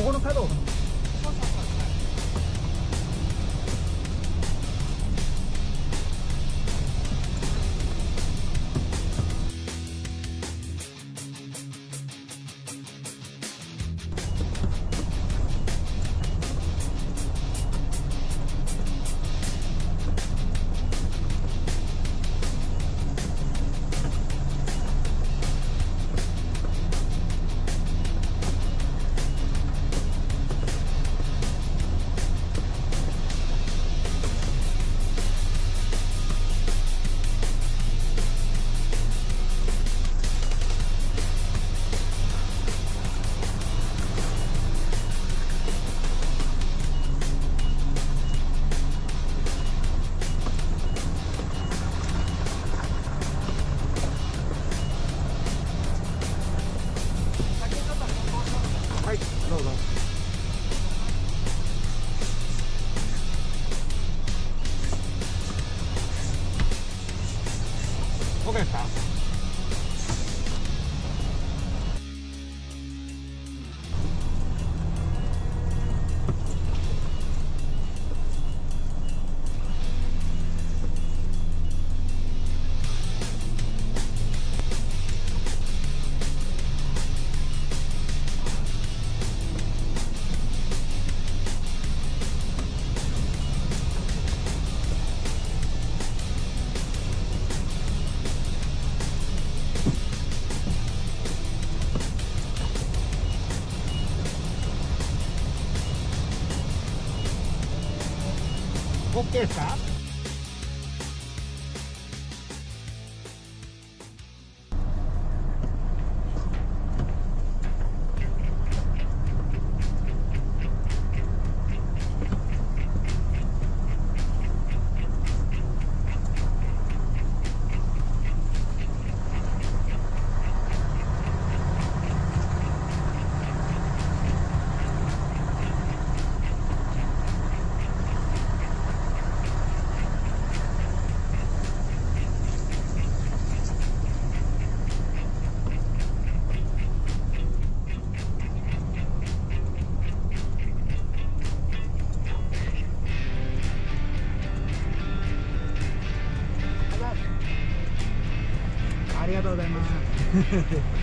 ここの角を。No, no. オッケーですか？yeah